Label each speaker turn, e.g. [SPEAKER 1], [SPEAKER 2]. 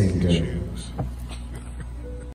[SPEAKER 1] singer